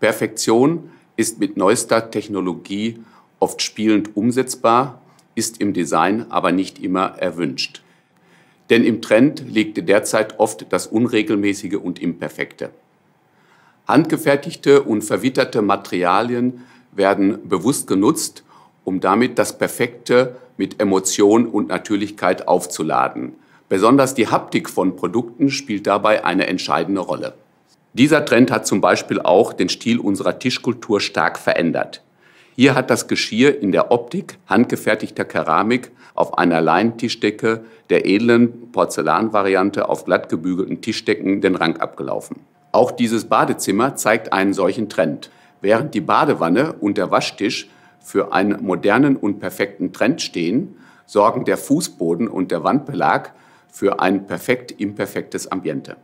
Perfektion ist mit neuester Technologie oft spielend umsetzbar, ist im Design aber nicht immer erwünscht. Denn im Trend liegt derzeit oft das Unregelmäßige und Imperfekte. Handgefertigte und verwitterte Materialien werden bewusst genutzt, um damit das Perfekte mit Emotion und Natürlichkeit aufzuladen. Besonders die Haptik von Produkten spielt dabei eine entscheidende Rolle. Dieser Trend hat zum Beispiel auch den Stil unserer Tischkultur stark verändert. Hier hat das Geschirr in der Optik handgefertigter Keramik auf einer Leintischdecke der edlen Porzellanvariante auf glatt gebügelten Tischdecken den Rang abgelaufen. Auch dieses Badezimmer zeigt einen solchen Trend. Während die Badewanne und der Waschtisch für einen modernen und perfekten Trend stehen, sorgen der Fußboden und der Wandbelag für ein perfekt imperfektes Ambiente.